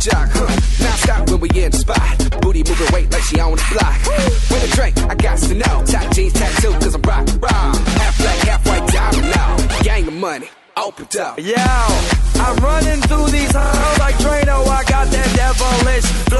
Jock. Huh. Now stop when we in the spot. Booty moving weight like she on the block. With a drink, I got to know. Top jeans tattoo, cause I'm rock, rock. Half black, half white diamond now. Gang of money, open up. Yo, I'm running through these halls like Drano. I got that devilish flow,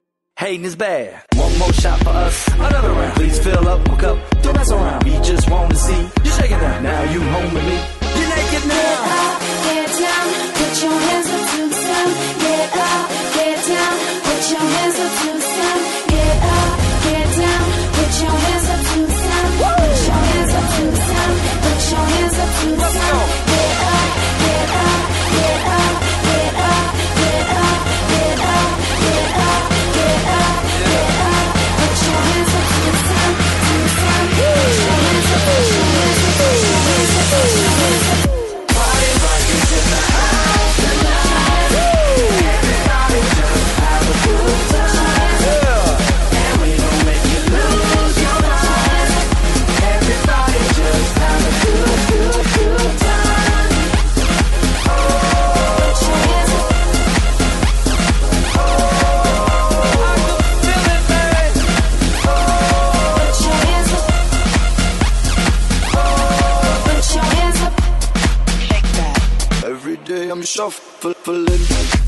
Hating is bad. One more shot for us, another round. Please fill up my cup, don't mess around. We just wanna see you shaking that. Now you home with me. You're naked now. I'm shuffling.